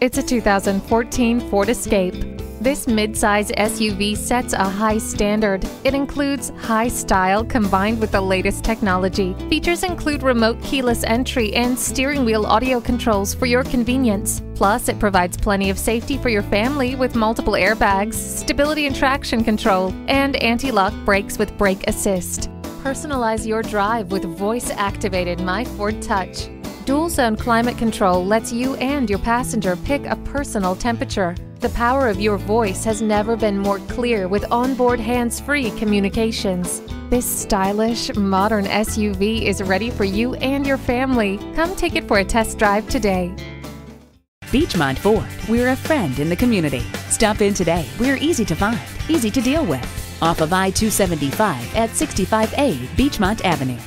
It's a 2014 Ford Escape. This midsize SUV sets a high standard. It includes high style combined with the latest technology. Features include remote keyless entry and steering wheel audio controls for your convenience. Plus, it provides plenty of safety for your family with multiple airbags, stability and traction control, and anti-lock brakes with brake assist. Personalize your drive with voice-activated My Ford Touch. Dual zone climate control lets you and your passenger pick a personal temperature. The power of your voice has never been more clear with onboard hands free communications. This stylish, modern SUV is ready for you and your family. Come take it for a test drive today. Beechmont Ford, we're a friend in the community. Stop in today. We're easy to find, easy to deal with. Off of I 275 at 65A Beechmont Avenue.